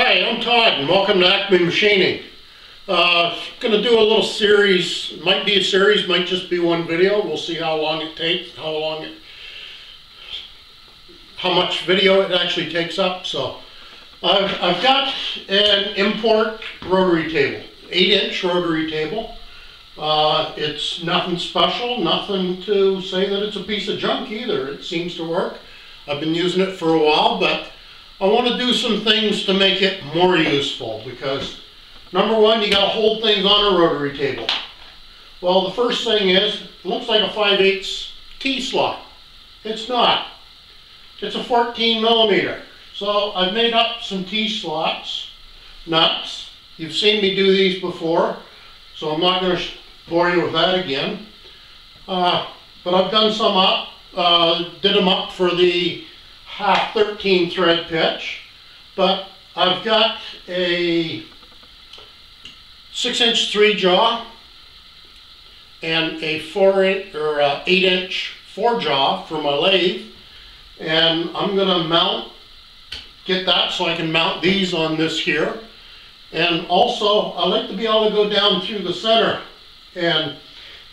Hi, I'm Todd and welcome to Acme Machining. Uh, gonna do a little series, might be a series, might just be one video. We'll see how long it takes, how long it, how much video it actually takes up. So I've, I've got an import rotary table, eight inch rotary table. Uh, it's nothing special, nothing to say that it's a piece of junk either. It seems to work. I've been using it for a while, but I want to do some things to make it more useful because number one, you got to hold things on a rotary table. Well, the first thing is, it looks like a 5 8 T slot. It's not. It's a 14 millimeter. So I've made up some T slots, nuts. You've seen me do these before, so I'm not going to bore you with that again. Uh, but I've done some up, uh, did them up for the half 13 thread pitch, but I've got a 6 inch 3 jaw and a 4 inch or uh, 8 inch 4 jaw for my lathe and I'm going to mount get that so I can mount these on this here. And also I like to be able to go down through the center and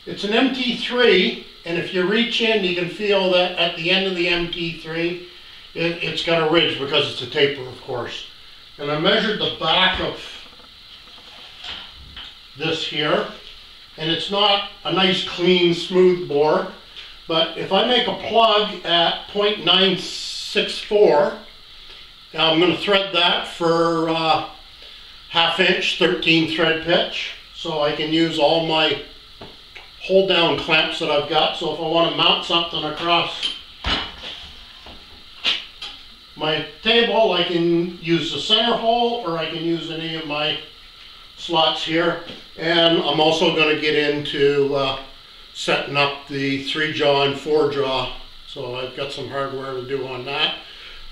it's an MT3 and if you reach in you can feel that at the end of the MT3 it, has got a ridge because it's a taper of course and I measured the back of this here and it's not a nice clean smooth bore but if I make a plug at 0.964 I'm going to thread that for uh, half inch 13 thread pitch so I can use all my hold down clamps that I've got. So if I want to mount something across my table, I can use the center hole or I can use any of my slots here. And I'm also going to get into uh, setting up the three jaw and four jaw. So I've got some hardware to do on that.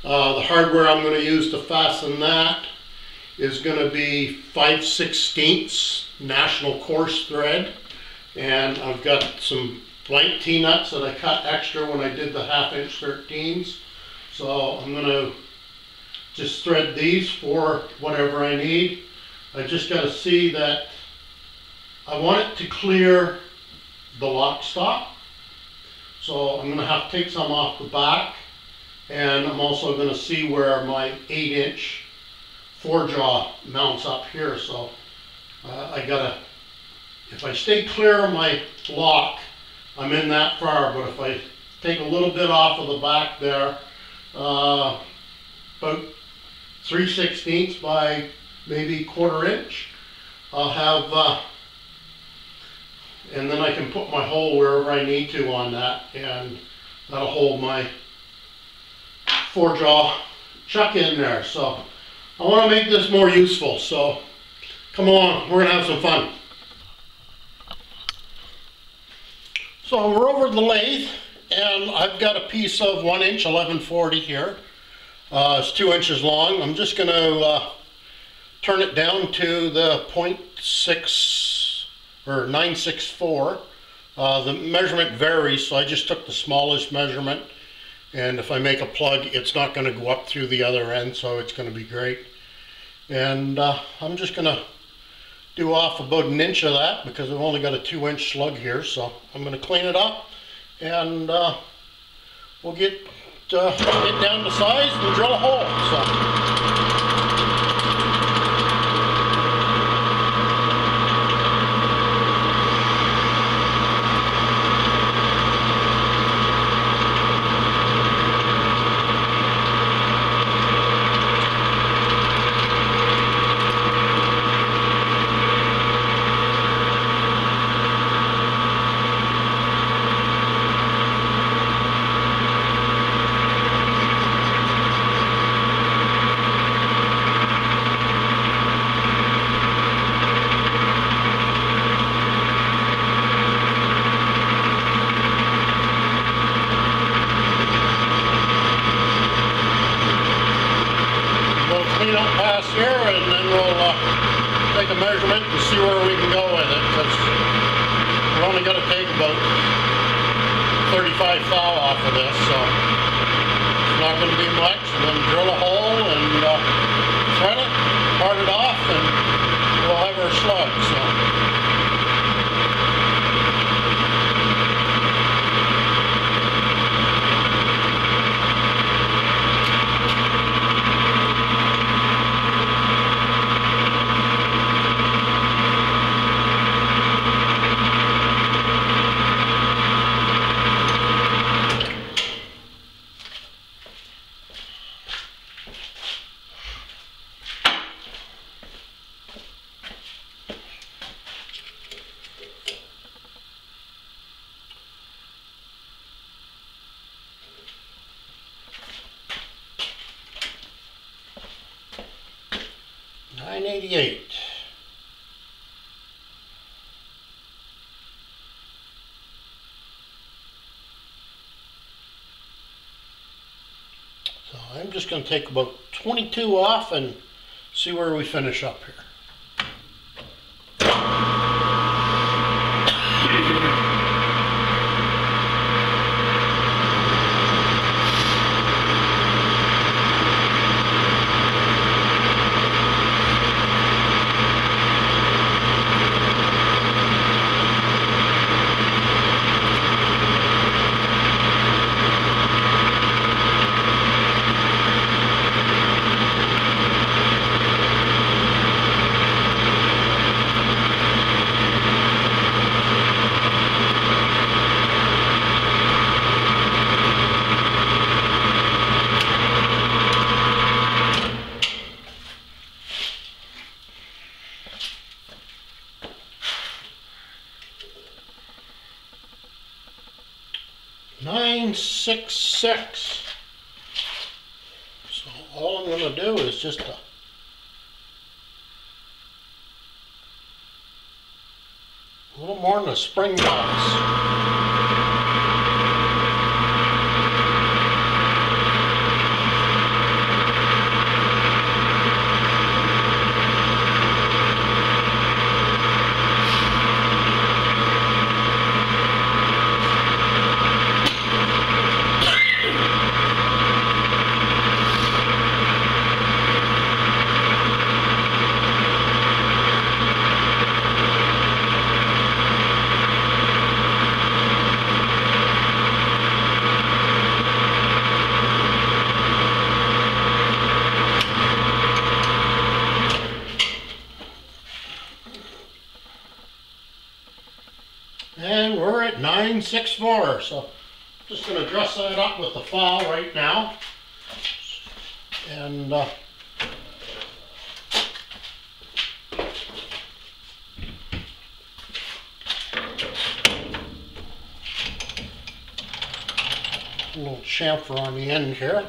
Uh, the hardware I'm going to use to fasten that is going to be 5 16 national coarse thread and I've got some blank T-nuts that I cut extra when I did the half inch 13s so I'm going to just thread these for whatever I need I just got to see that I want it to clear the lock stop so I'm going to have to take some off the back and I'm also going to see where my 8 inch four jaw mounts up here. So uh, I gotta, if I stay clear of my lock, I'm in that far. But if I take a little bit off of the back there, uh, about 3 sixteenths by maybe quarter inch, I'll have, uh, and then I can put my hole wherever I need to on that and that'll hold my four jaw chuck in there. So I want to make this more useful, so come along, we're going to have some fun. So we're over the lathe, and I've got a piece of 1 inch 1140 here. Uh, it's 2 inches long. I'm just going to uh, turn it down to the 0.6 or 964. Uh, the measurement varies, so I just took the smallest measurement and if I make a plug it's not going to go up through the other end so it's going to be great and uh, I'm just going to do off about an inch of that because I've only got a two inch slug here so I'm going to clean it up and uh, we'll get uh, down to size and drill a hole so Take about twenty-two off and see where we finish up here. Nine six. So all I'm gonna do is just a a little more than a spring pass. And we're at nine six more. so just gonna dress that up with the file right now. And, uh, a little chamfer on the end here.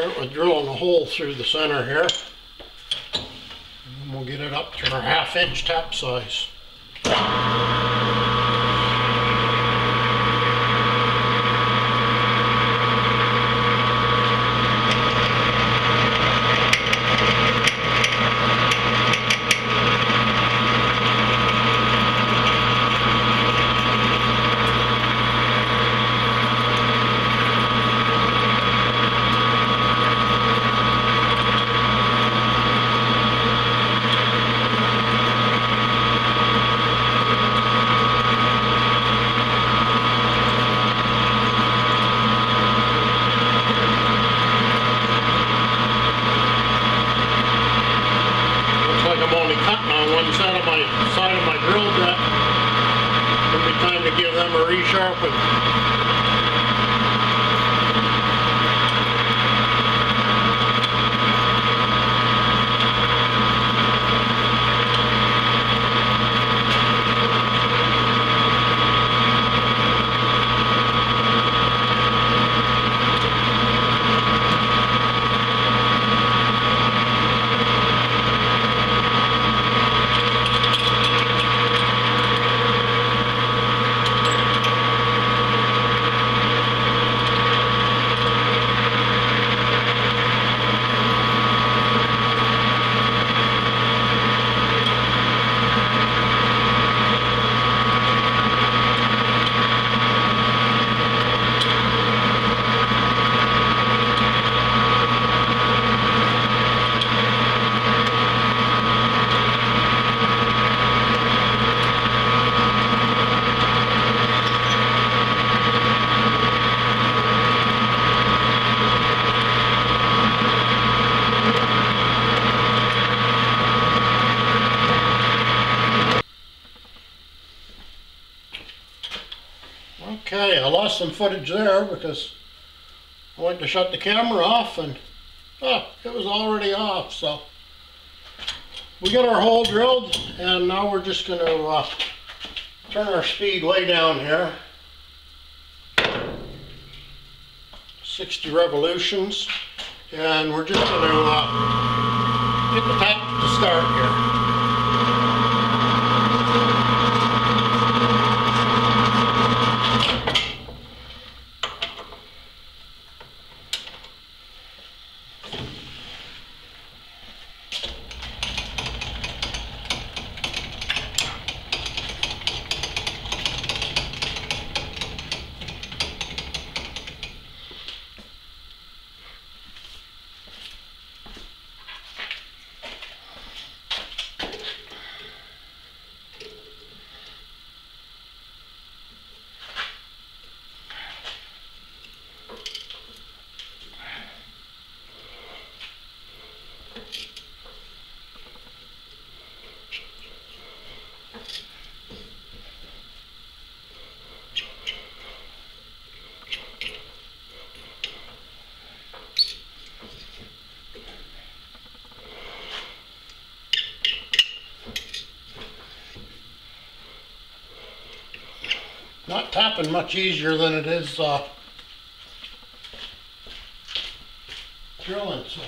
Start with drilling a hole through the center here. And we'll get it up to our half inch tap size. Some footage there because I went to shut the camera off and oh, it was already off. So we got our hole drilled and now we're just going to uh, turn our speed way down here. 60 revolutions and we're just going to uh, get the tap to start here. Tapping much easier than it is uh, drilling. So.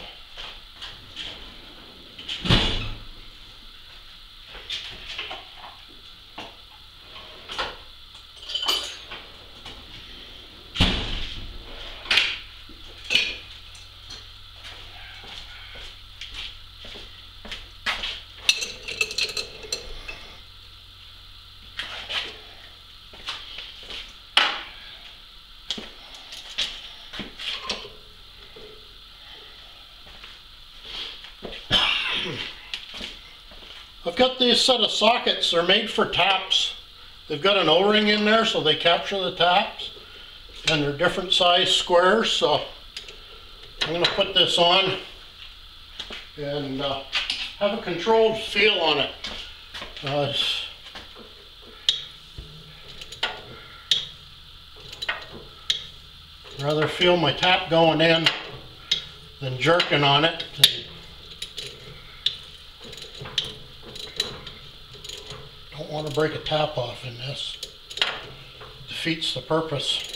I've got these set of sockets, they're made for taps. They've got an O-ring in there so they capture the taps. And they're different size squares, so I'm gonna put this on and uh, have a controlled feel on it. Uh, rather feel my tap going in than jerking on it. Don't want break a tap off in this. Defeats the purpose.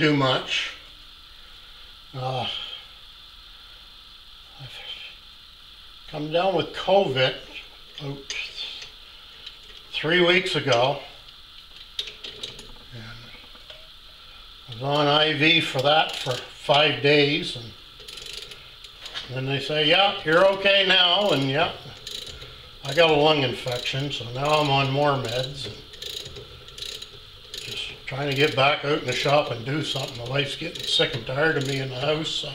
Too much. Uh, I've come down with COVID about three weeks ago. And I was on IV for that for five days. And then they say, yeah, you're okay now. And yeah, I got a lung infection, so now I'm on more meds. Trying to get back out in the shop and do something. My wife's getting sick and tired of me in the house. So.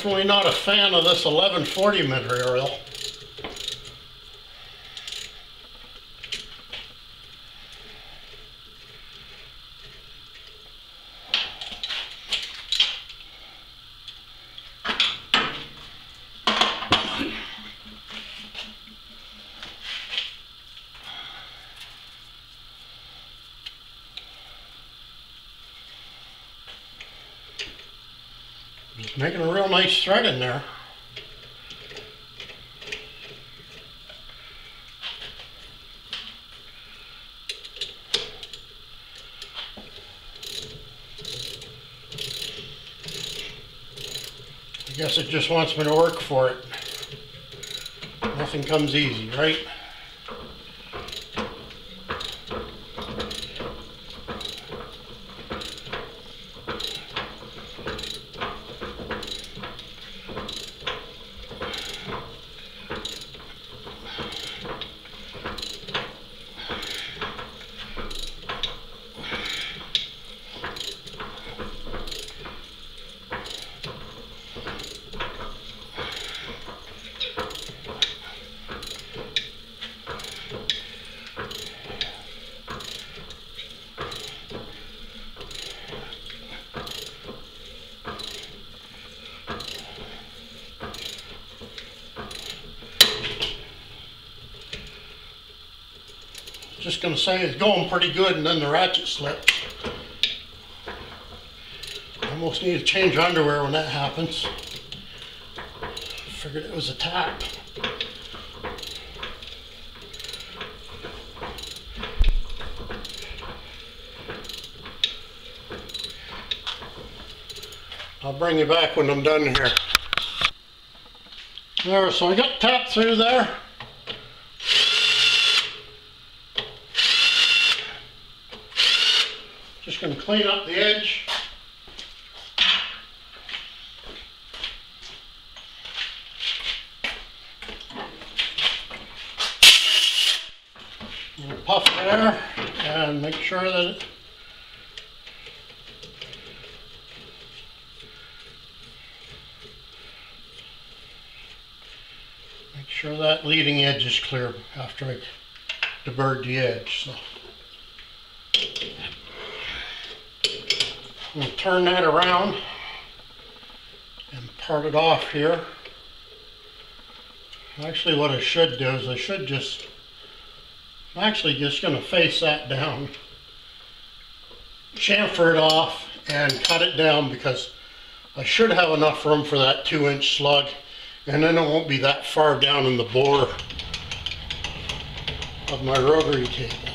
Definitely not a fan of this 1140 material. Making a real nice thread in there. I guess it just wants me to work for it. Nothing comes easy, right? Just gonna say it's going pretty good and then the ratchet slipped. Almost need to change underwear when that happens. Figured it was a tap. I'll bring you back when I'm done here. There, so I got tapped through there. Just gonna clean up the edge. Puff there and make sure that it Make sure that leading edge is clear after I deburred the edge. So. I'm going to turn that around and part it off here. Actually what I should do is I should just, I'm actually just going to face that down, chamfer it off and cut it down because I should have enough room for that two inch slug and then it won't be that far down in the bore of my rotary table.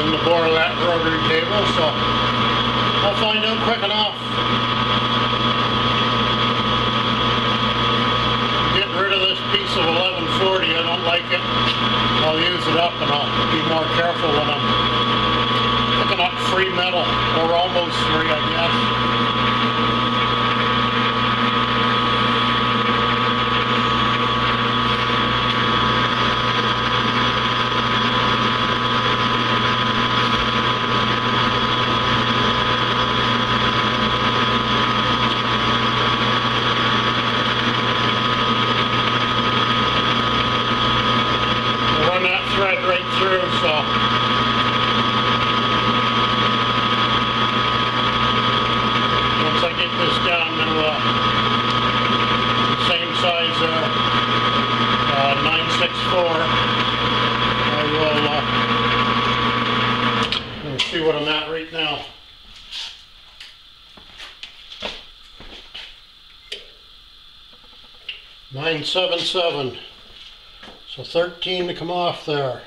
In the bore of that rotary table, so I'll find out quick enough. Getting rid of this piece of 1140, I don't like it. I'll use it up and I'll be more careful when I'm picking up free metal, or almost free, I guess. run that thread right through, so. Once I get this down to, uh, the same size uh, nine six four, I will, uh, see what I'm at right now. Nine seven seven. So 13 to come off there.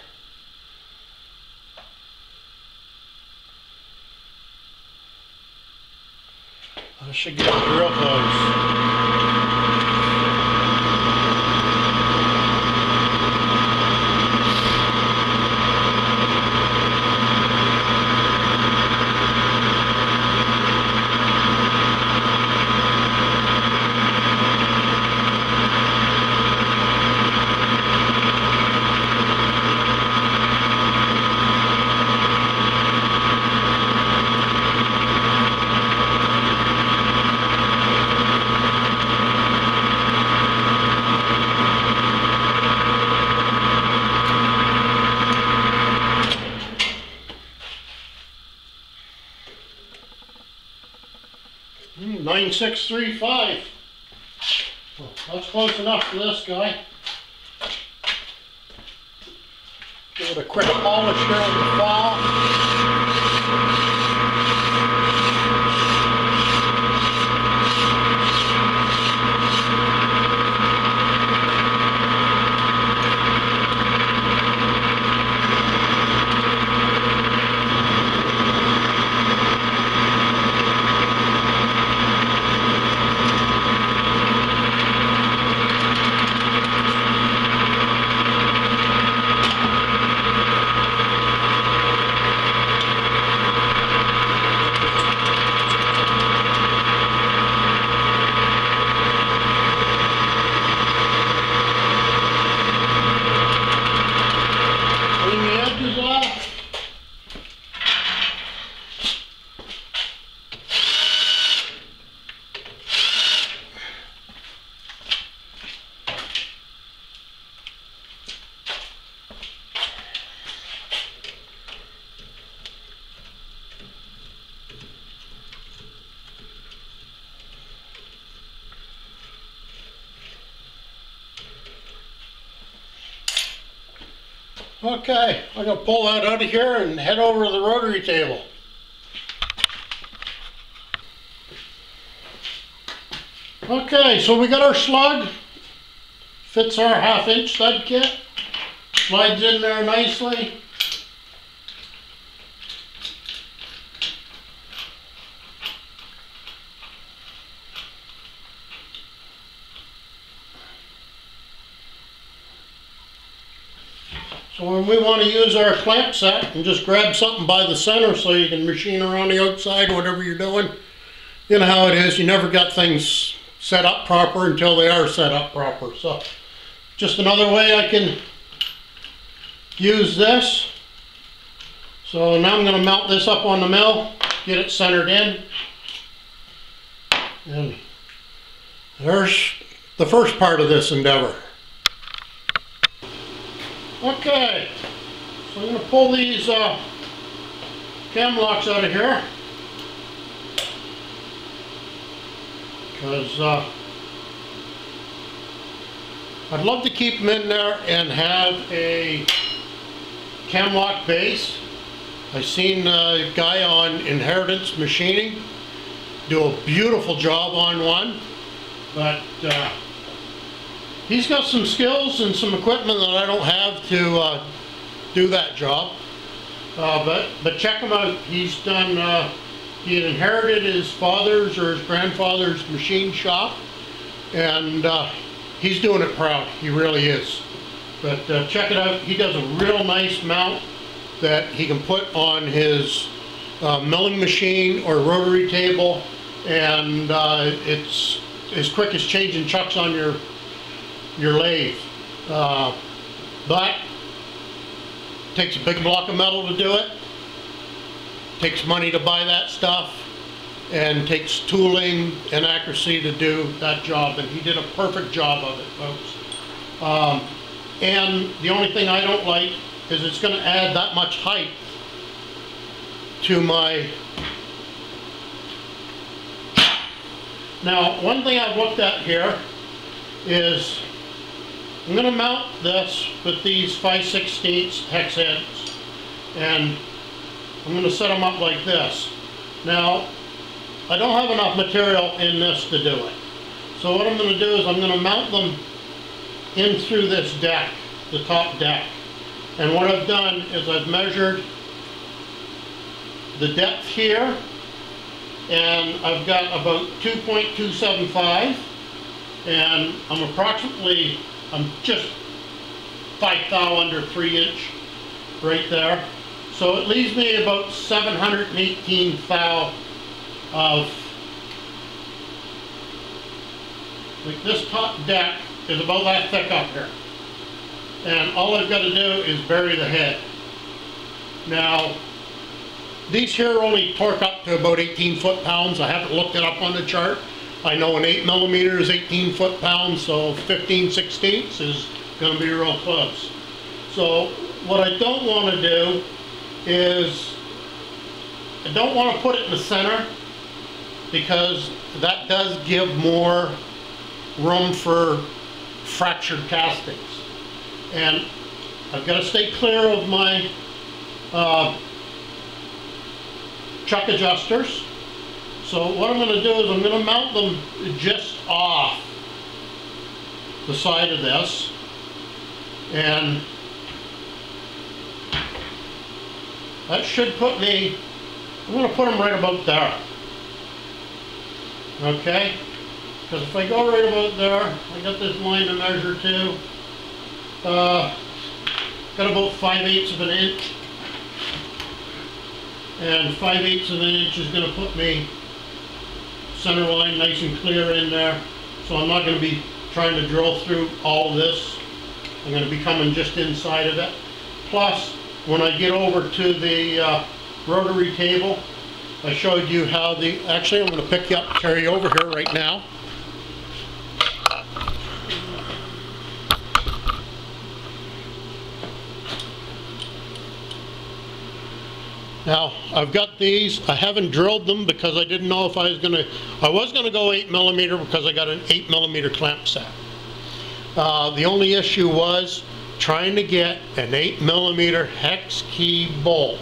0.635. That's close enough for this guy. Give it a quick polish here on the file. I'm gonna pull that out of here and head over to the rotary table. Okay, so we got our slug. Fits our half inch stud kit. Slides in there nicely. When we want to use our clamp set and just grab something by the center so you can machine around the outside, whatever you're doing. You know how it is, you never got things set up proper until they are set up proper. So just another way I can use this. So now I'm going to mount this up on the mill, get it centered in. And there's the first part of this endeavor. Okay, so I'm gonna pull these uh, cam locks out of here. Because uh, I'd love to keep them in there and have a cam lock base. I've seen a guy on Inheritance Machining do a beautiful job on one, but uh, he's got some skills and some equipment that I don't have to uh, do that job. Uh, but, but check him out, he's done, uh, he had inherited his father's or his grandfather's machine shop. And, uh, he's doing it proud, he really is. But, uh, check it out, he does a real nice mount that he can put on his, uh, milling machine or rotary table. And, it's as quick as changing chucks on your, your lathe. Uh, but takes a big block of metal to do it. Takes money to buy that stuff and takes tooling and accuracy to do that job and he did a perfect job of it folks. Um, and the only thing I don't like is it's going to add that much height to my now one thing I've looked at here is I'm going to mount this with these 5 16 hex heads and I'm going to set them up like this. Now I don't have enough material in this to do it. So what I'm going to do is I'm going to mount them in through this deck, the top deck. And what I've done is I've measured the depth here and I've got about 2.275 and I'm approximately I'm just five thou under three inch right there. So it leaves me about 718 thou of, like this top deck is about that thick up here. And all I've got to do is bury the head. Now, these here only torque up to about 18 foot-pounds. I haven't looked it up on the chart. I know an 8 millimeter is 18 foot-pounds, so 15 sixteenths is going to be real close. So what I don't want to do is I don't want to put it in the center because that does give more room for fractured castings. And I've got to stay clear of my uh, chuck adjusters. So what I'm going to do is I'm going to mount them just off the side of this. And that should put me, I'm going to put them right about there. Okay? Because if I go right about there, I got this line to measure to. Uh, got about 5 eighths of an inch. And 5 eighths of an inch is going to put me center line nice and clear in there. So I'm not going to be trying to drill through all this. I'm going to be coming just inside of it. Plus, when I get over to the uh, rotary table, I showed you how the, actually I'm going to pick you up, carry you over here right now. Now, I've got these, I haven't drilled them because I didn't know if I was gonna, I was gonna go eight millimeter because I got an eight millimeter clamp set. Uh, the only issue was trying to get an eight millimeter hex key bolt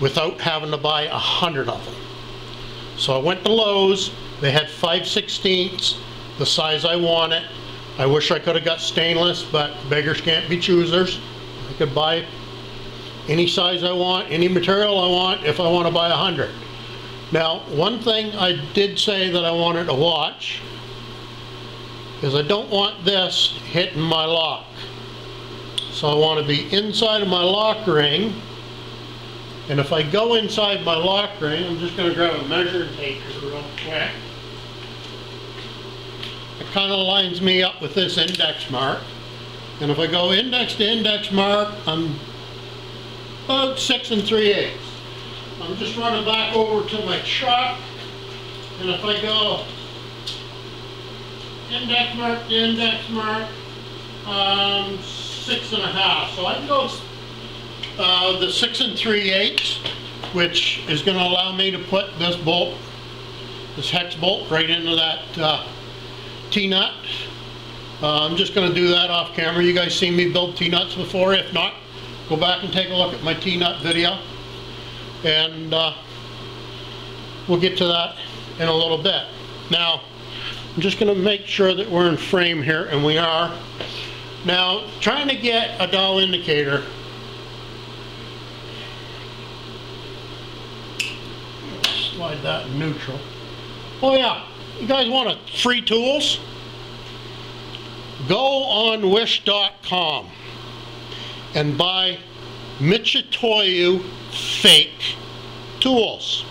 without having to buy a hundred of them. So I went to Lowe's, they had 5 16 the size I wanted. I wish I could have got stainless, but beggars can't be choosers. I could buy any size I want, any material I want, if I want to buy a hundred. Now, one thing I did say that I wanted to watch is I don't want this hitting my lock. So I want to be inside of my lock ring. And if I go inside my lock ring, I'm just going to grab a measuring tape real quick. It kind of lines me up with this index mark. And if I go index to index mark, I'm about six and three eighths. I'm just running back over to my truck, and if I go index mark to index mark, um, six and a half. So I can go uh, the six and three eighths, which is going to allow me to put this bolt, this hex bolt, right into that uh, T-nut. Uh, I'm just going to do that off camera. You guys seen me build T-nuts before? If not, go back and take a look at my T-nut video and uh, we'll get to that in a little bit. Now, I'm just going to make sure that we're in frame here, and we are. Now, trying to get a dial indicator. Slide that in neutral. Oh yeah, you guys want a free tools? Go on wish.com and buy Mitutoyo fake tools.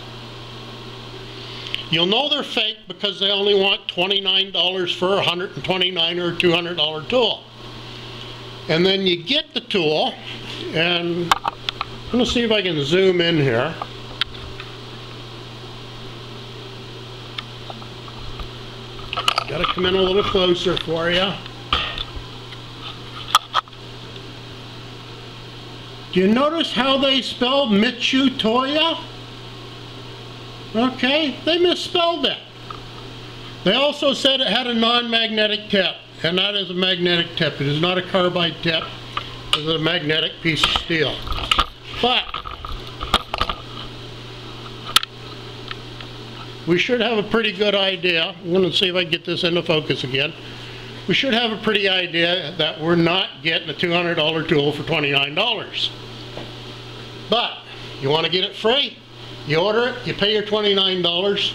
You'll know they're fake because they only want $29 for a 129 or $200 tool. And then you get the tool, and I'm going to see if I can zoom in here. Got to come in a little closer for you. Do you notice how they spell Michutoya? Okay, they misspelled it. They also said it had a non-magnetic tip, and that is a magnetic tip. It is not a carbide tip. It is a magnetic piece of steel. But, we should have a pretty good idea. I'm going to see if I can get this into focus again. We should have a pretty idea that we're not getting a $200 tool for $29. But, you want to get it free? You order it, you pay your $29,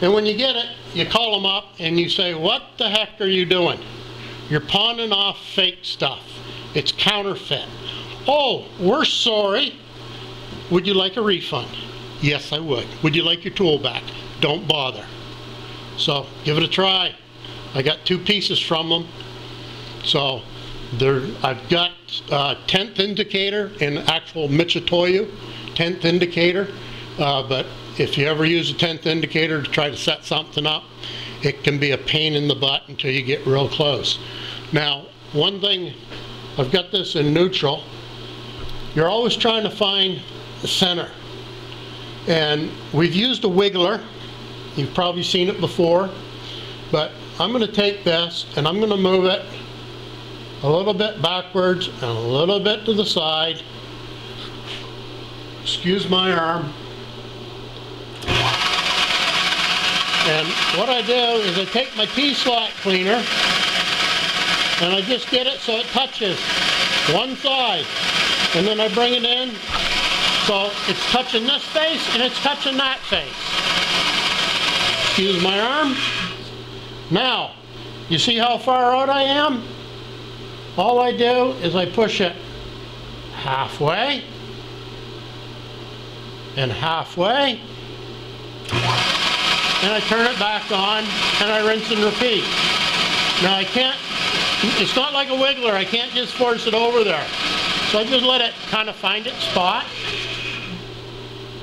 and when you get it, you call them up and you say, what the heck are you doing? You're pawning off fake stuff. It's counterfeit. Oh, we're sorry. Would you like a refund? Yes, I would. Would you like your tool back? Don't bother. So, give it a try. I got two pieces from them. So, there, I've got uh, 10th indicator in actual Mitutoyo 10th indicator. Uh, but if you ever use a 10th indicator to try to set something up, it can be a pain in the butt until you get real close. Now, one thing, I've got this in neutral. You're always trying to find the center. And we've used a wiggler. You've probably seen it before. But I'm going to take this and I'm going to move it a little bit backwards and a little bit to the side. Excuse my arm. And what I do is I take my T-slot cleaner and I just get it so it touches one side. And then I bring it in so it's touching this face and it's touching that face. Excuse my arm. Now, you see how far out I am? All I do is I push it halfway and halfway and I turn it back on and I rinse and repeat. Now I can't, it's not like a wiggler, I can't just force it over there. So I just let it kind of find its spot.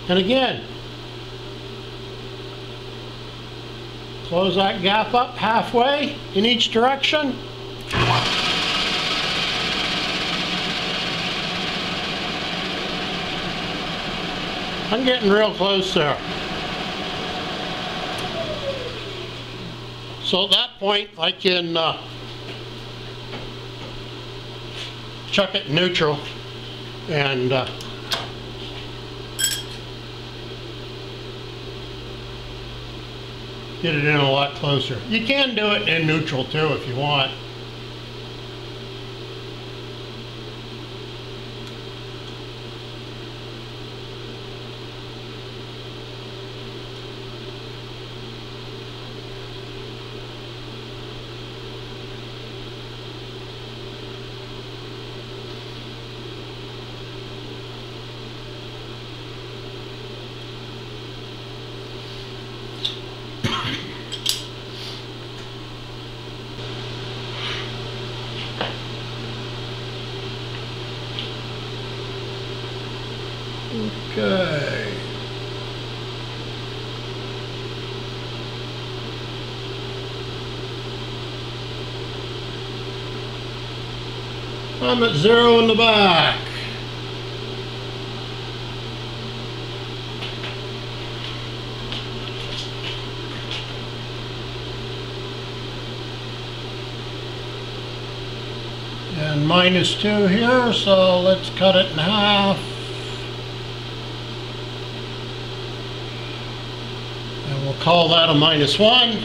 And again, close that gap up halfway in each direction. I'm getting real close there. So at that point, I can uh, chuck it neutral and uh, get it in a lot closer. You can do it in neutral too if you want. Okay. At zero in the back. And minus two here, so let's cut it in half. And we'll call that a minus one.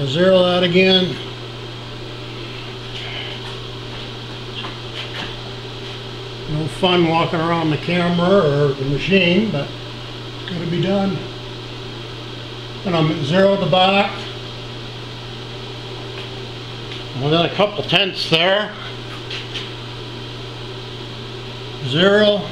To zero that again. No fun walking around the camera or the machine, but gotta be done. And I'm at zero the back. Within a couple tenths there. Zero.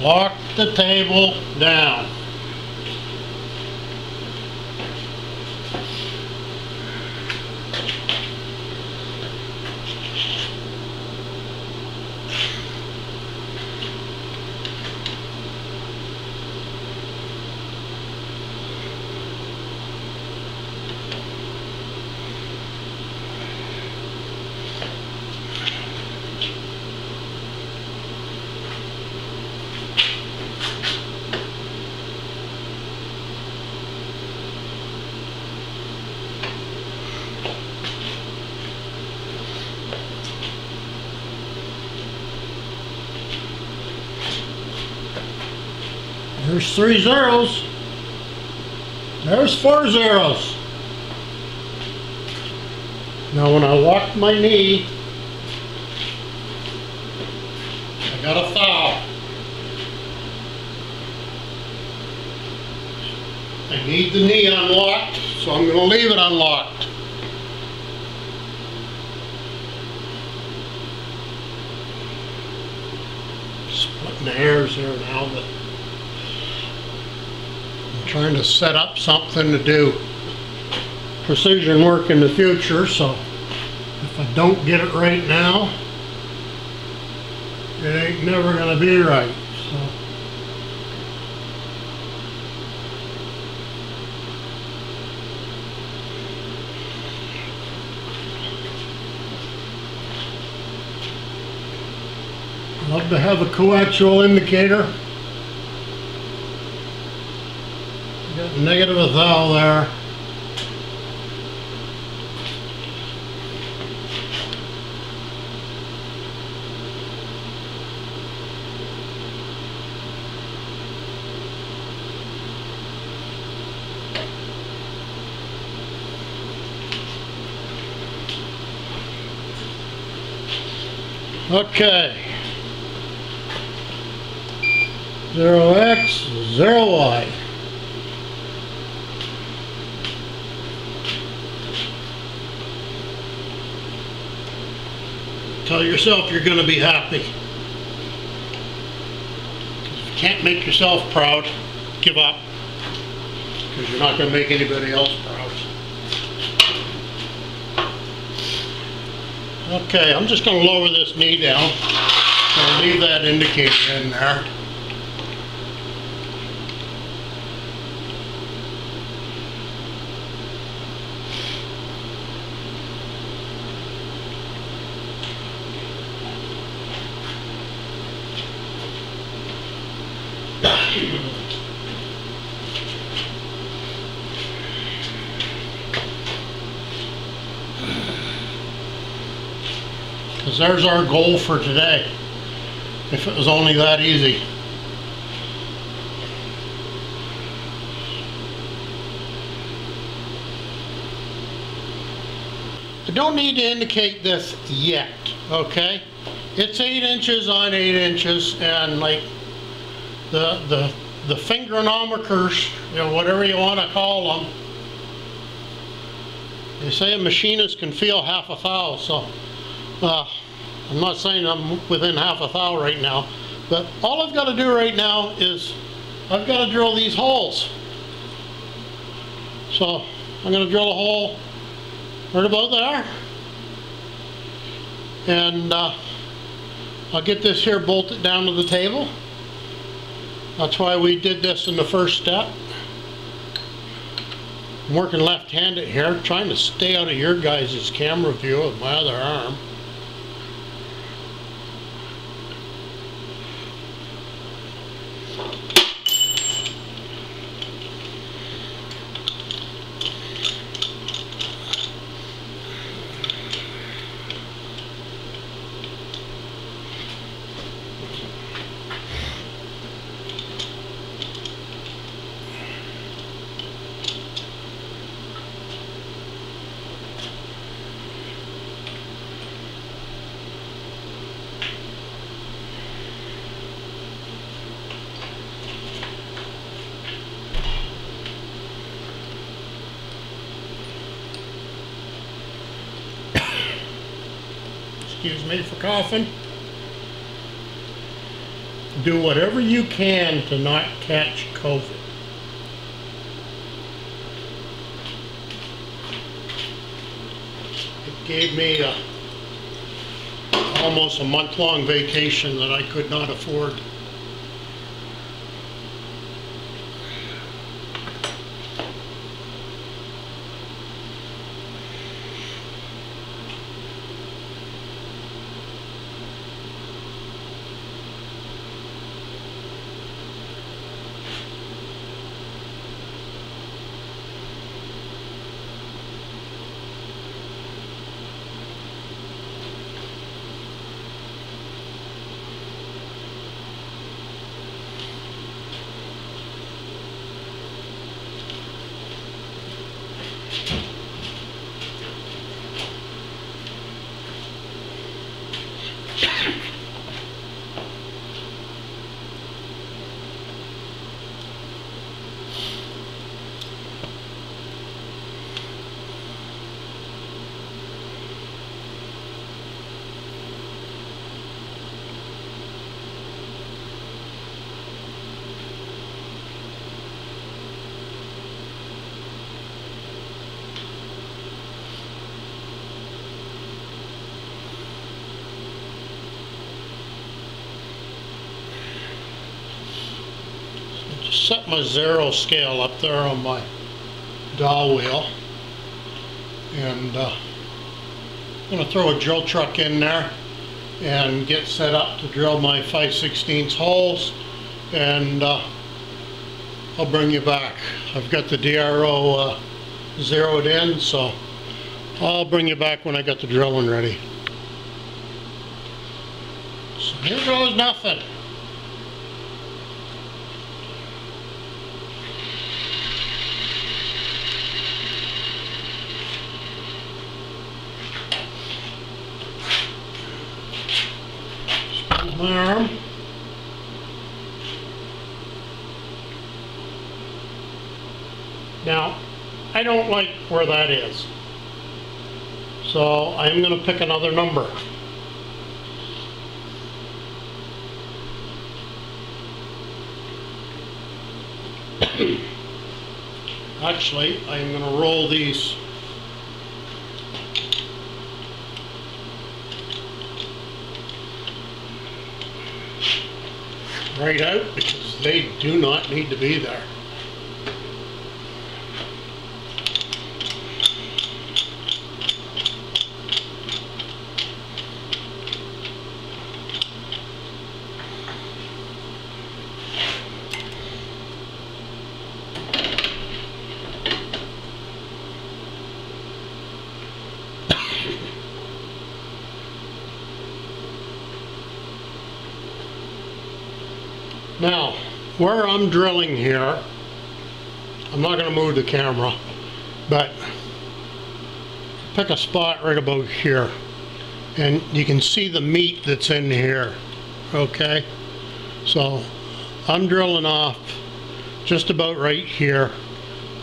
Lock the table down. There's three zeros. There's four zeros. Now when I walk my knee, I got a foul. I need the knee unlocked, so I'm gonna leave it unlocked. Splitting the hairs here now, but I'm trying to set up something to do precision work in the future, so if I don't get it right now, it ain't never gonna be right, so. Love to have a coaxial indicator. Got negative a thou there. Okay. Zero X, zero Y. Tell yourself you're gonna be happy. If you can't make yourself proud, give up. Because you're not gonna make anybody else proud. Okay, I'm just gonna lower this knee down. I'll leave that indicator in there. There's our goal for today. If it was only that easy. I don't need to indicate this yet, okay? It's eight inches on eight inches and like the, the, the fingernometers, you know, whatever you want to call them, They say a machinist can feel half a thou, so uh, I'm not saying I'm within half a thou right now, but all I've got to do right now is I've got to drill these holes. So I'm going to drill a hole right about there. And uh, I'll get this here bolted down to the table. That's why we did this in the first step. I'm working left-handed here, trying to stay out of your guys' camera view with my other arm. Coughing. Do whatever you can to not catch COVID. It gave me a, almost a month-long vacation that I could not afford. Just set my zero scale up there on my dial wheel. And uh, I'm going to throw a drill chuck in there and get set up to drill my 5 16 holes. And uh, I'll bring you back. I've got the DRO uh, zeroed in, so I'll bring you back when I got the drilling ready. So here goes nothing. Squeeze. Now, I don't like where that is. So I'm going to pick another number. Actually, I'm going to roll these right out because they do not need to be there. Now, where I'm drilling here, I'm not going to move the camera, but pick a spot right about here. And you can see the meat that's in here, okay? So, I'm drilling off just about right here.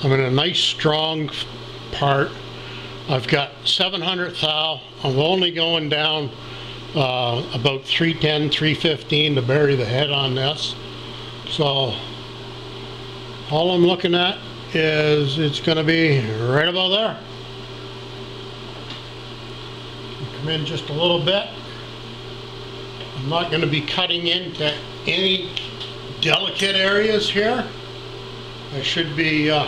I'm in a nice strong part I've got 700 thou. I'm only going down uh, about 310, 315 to bury the head on this. So all I'm looking at is it's going to be right about there. Come in just a little bit. I'm not going to be cutting into any delicate areas here. I should be, uh,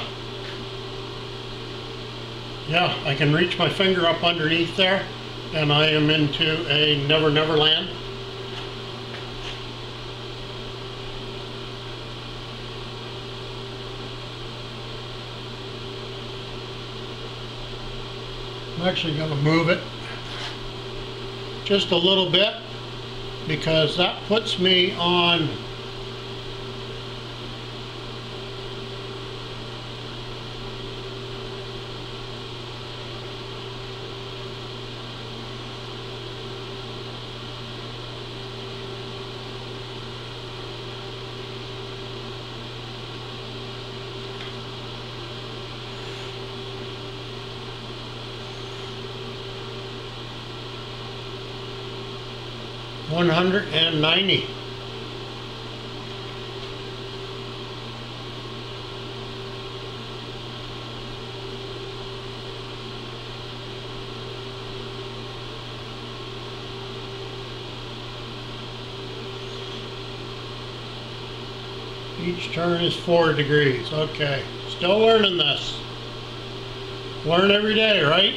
yeah, I can reach my finger up underneath there and I am into a Never Never Land. I'm actually going to move it just a little bit because that puts me on one hundred and ninety. Each turn is four degrees. Okay, still learning this. Learn every day, right?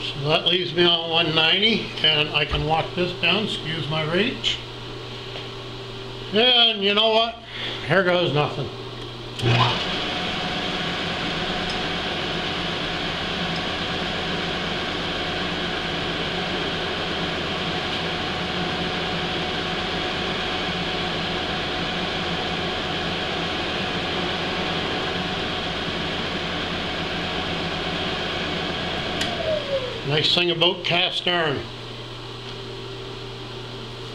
So that leaves me on 190 and I can walk this down, excuse my reach. And you know what? Here goes nothing. Nice thing about cast iron,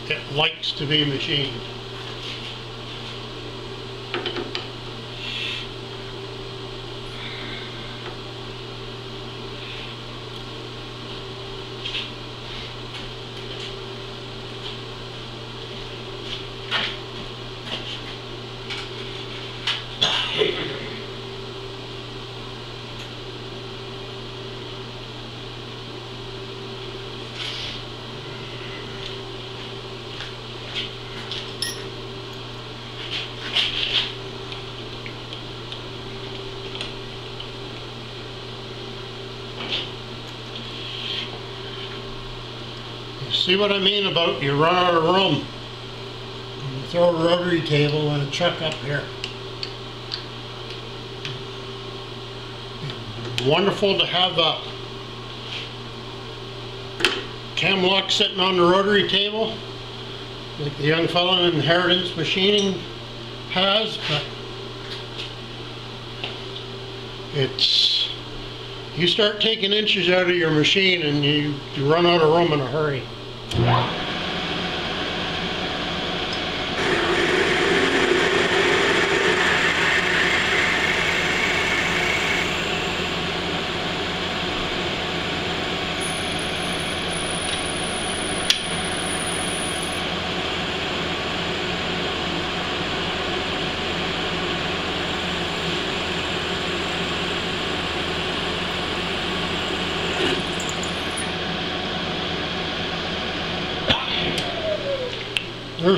it likes to be machined. See what I mean about you run out of room? Throw a rotary table and a chuck up here. Wonderful to have a cam lock sitting on the rotary table like the young fellow in Inheritance Machining has, but it's you start taking inches out of your machine and you, you run out of room in a hurry. Yeah.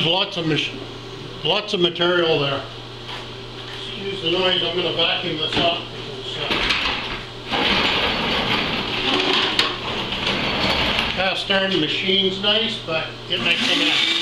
There's lots of lots of material there. Excuse the noise, I'm gonna vacuum this up. Cast iron machine's nice, but it makes a mess.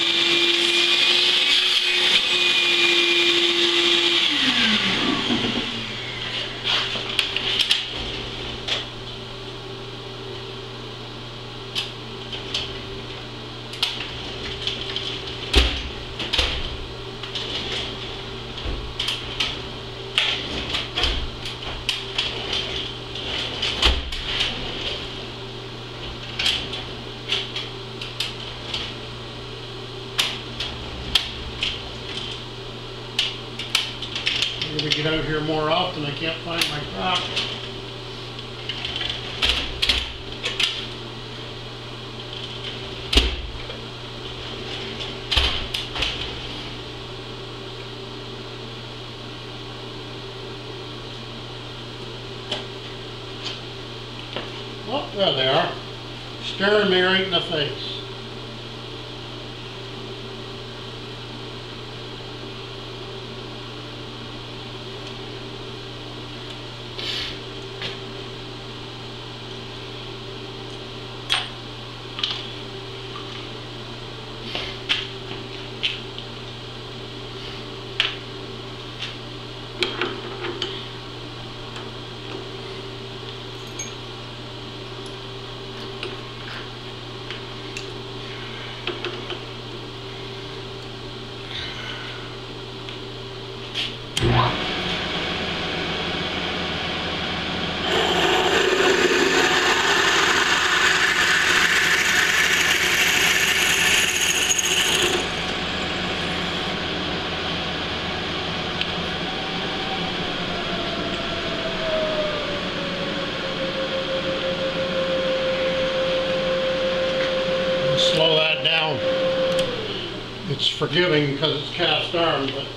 It's forgiving because it's cast iron, but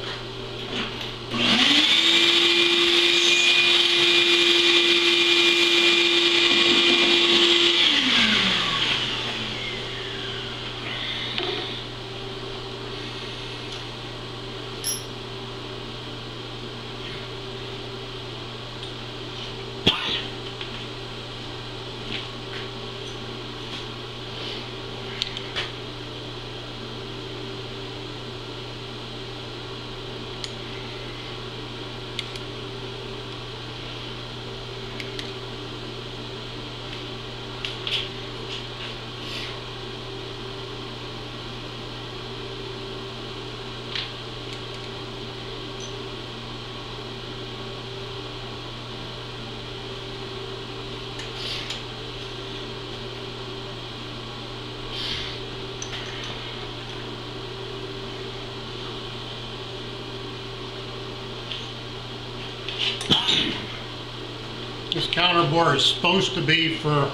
bore is supposed to be for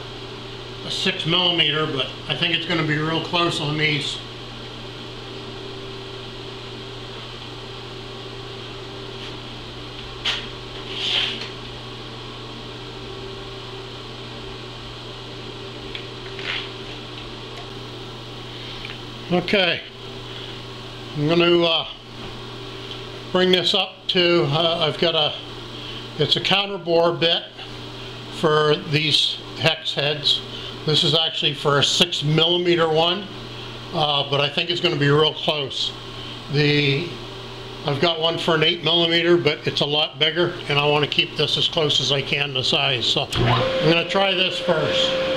a six millimeter, but I think it's gonna be real close on these. Okay, I'm gonna uh, bring this up to, uh, I've got a, it's a counter bore bit for these hex heads. This is actually for a six millimeter one, uh, but I think it's gonna be real close. The, I've got one for an eight millimeter, but it's a lot bigger, and I wanna keep this as close as I can to size, so I'm gonna try this first.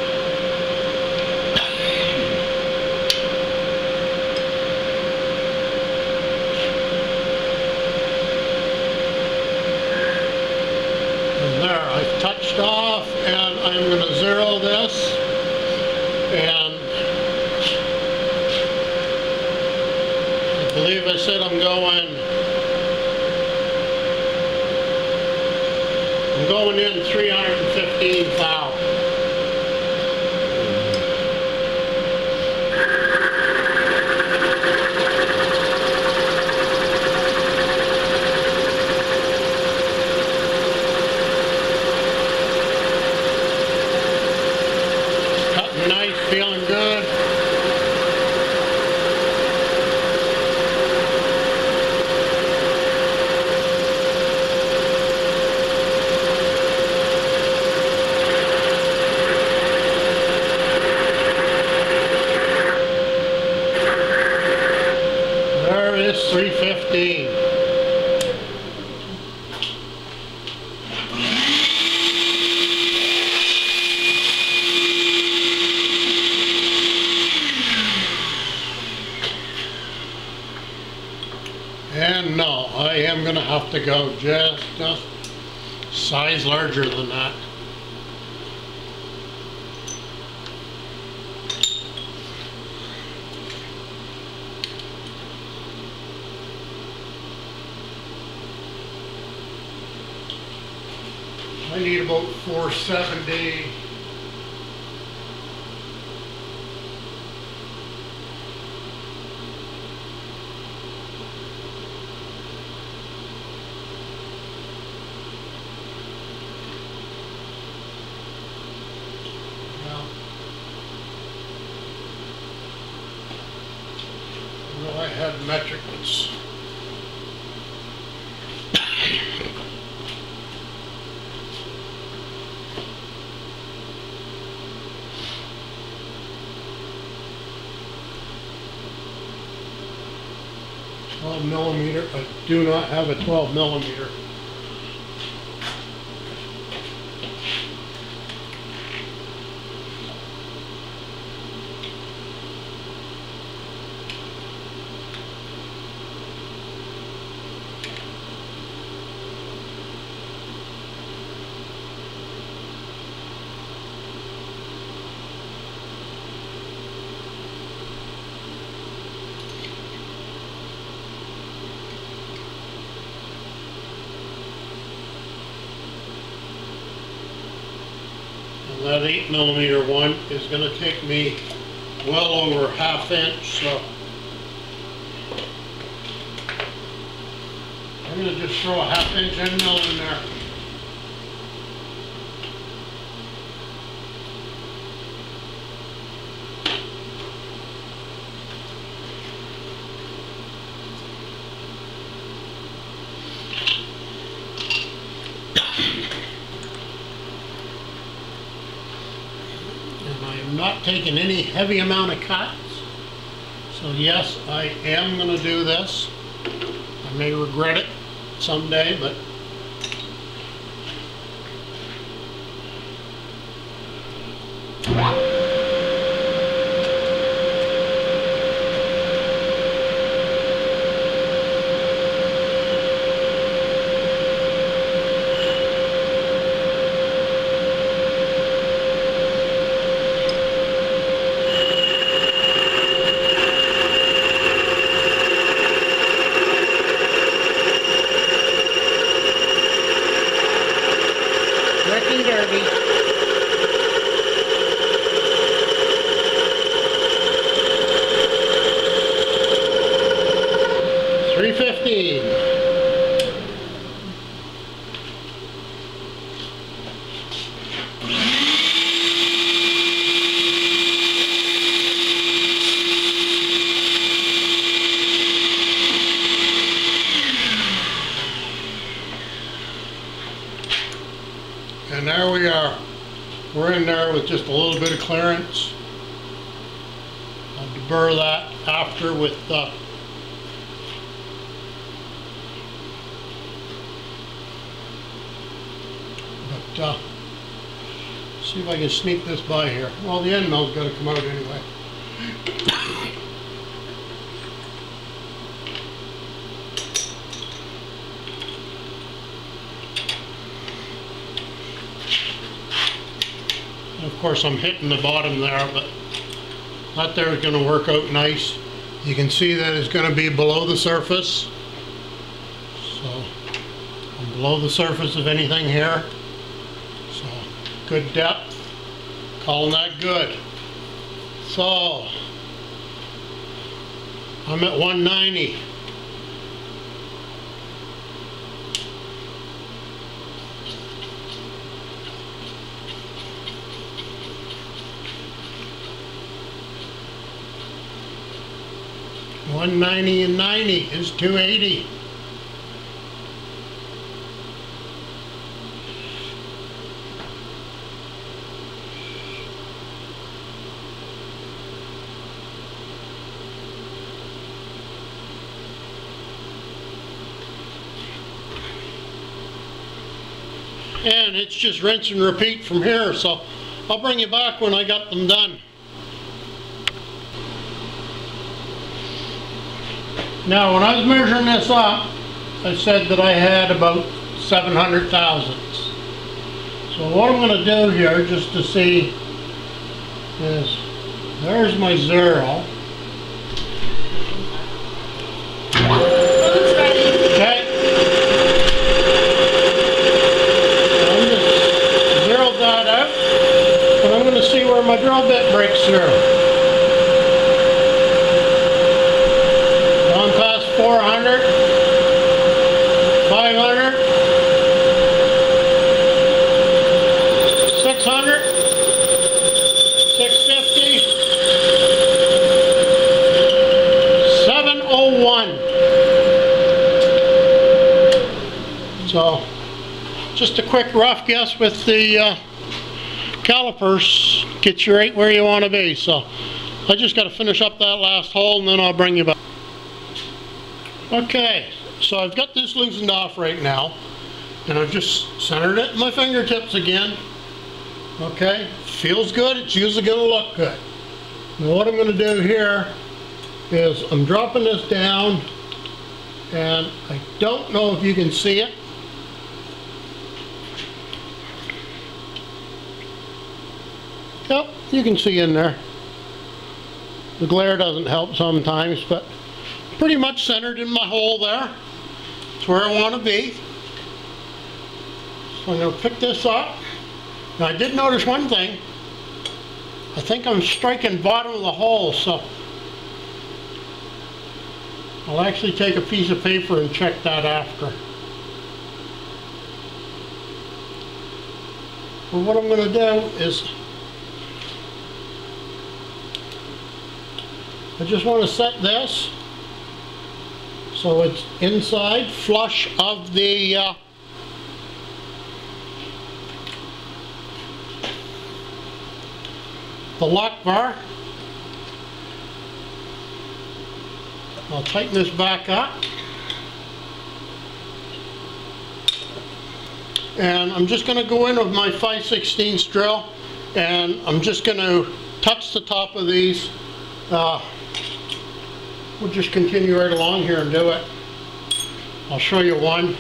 Seventy. Yeah. Well, I had metric that's twelve millimeter, I do not have a twelve millimeter. And that eight millimeter one is gonna take me well over half inch, so. I'm gonna just throw a half inch end mill in there. And I am not taking any heavy amount of cuts. So yes, I am gonna do this. I may regret it someday, but Wrecking Derby. Three fifteen. And there we are. We're in there with just a little bit of clearance. I'll deburr that after with, uh, but, uh, see if I can sneak this by here. Well, the end mill's gotta come out anyway. Of course, I'm hitting the bottom there, but that there is gonna work out nice. You can see that it's gonna be below the surface. So, I'm below the surface of anything here. So, good depth, calling that good. So, I'm at 190. One ninety and ninety is two eighty. And it's just rinse and repeat from here, so I'll bring you back when I got them done. Now, when I was measuring this up, I said that I had about seven hundred thousandths. So what I'm gonna do here, just to see, is, there's my zero. Food's ready. Okay. I'm just drill bit breaks through. Gone past 400, 500, 600, 650, 701. So, just a quick rough guess with the uh, calipers gets you right where you want to be. So I just got to finish up that last hole and then I'll bring you back. Okay, so I've got this loosened off right now and I've just centered it in my fingertips again. Okay, feels good, it's usually going to look good. Now what I'm going to do here is I'm dropping this down and I don't know if you can see it you can see in there. The glare doesn't help sometimes, but pretty much centered in my hole there. It's where I want to be. So I'm going to pick this up. Now I did notice one thing. I think I'm striking bottom of the hole, so I'll actually take a piece of paper and check that after. But what I'm going to do is I just want to set this so it's inside flush of the uh, the lock bar. I'll tighten this back up. And I'm just going to go in with my 5 16 drill and I'm just going to touch the top of these uh, We'll just continue right along here and do it. I'll show you one.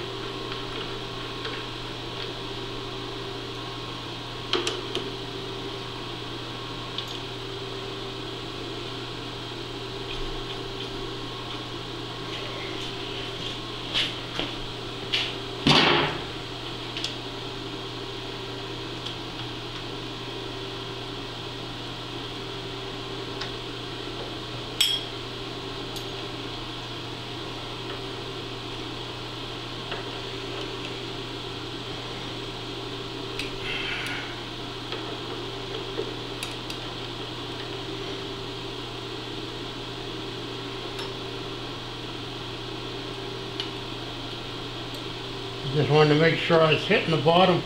Just wanted to make sure I was hitting the bottom.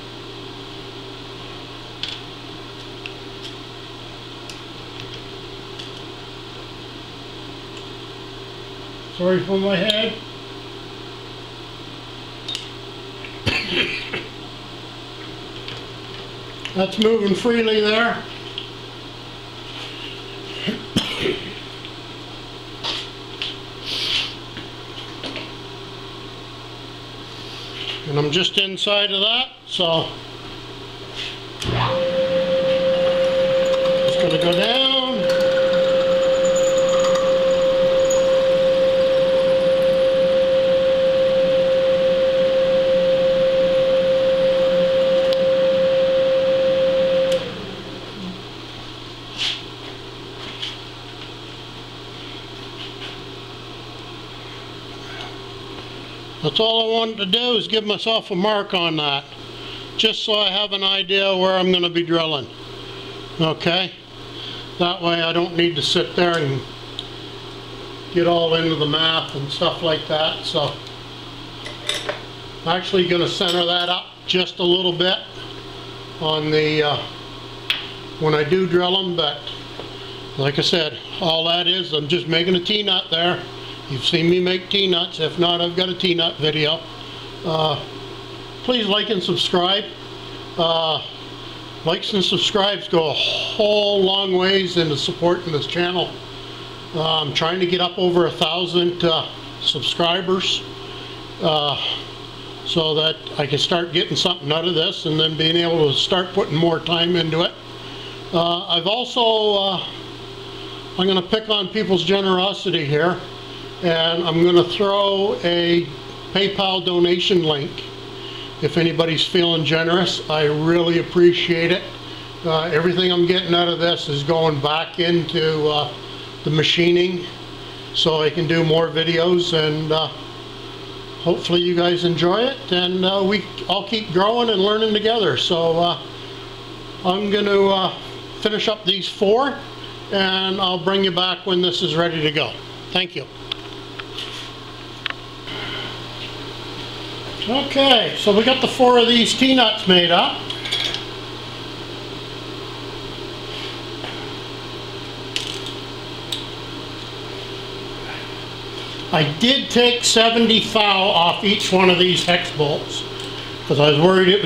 Sorry for my head. That's moving freely there. I'm just inside of that, so just gonna go down. That's all I wanted to do is give myself a mark on that. Just so I have an idea where I'm going to be drilling. Okay? That way I don't need to sit there and get all into the math and stuff like that. So I'm actually going to center that up just a little bit on the uh, when I do drill them. But like I said, all that is, I'm just making a T-nut there. You've seen me make T-nuts. If not, I've got a T-nut video. Uh, please like and subscribe. Uh, likes and subscribes go a whole long ways into supporting this channel. Uh, I'm trying to get up over a thousand uh, subscribers uh, so that I can start getting something out of this and then being able to start putting more time into it. Uh, I've also, I'm going to pick on people's generosity here and I'm going to throw a PayPal donation link if anybody's feeling generous. I really appreciate it Uh, everything I'm getting out of this is going back into uh, the machining so I can do more videos and uh, hopefully you guys enjoy it and uh, we all keep growing and learning together. So uh, I'm going to uh, finish up these four and I'll bring you back when this is ready to go. Thank you. Okay, so we got the four of these T-nuts made up. I did take 70 thou off each one of these hex bolts because I was worried it was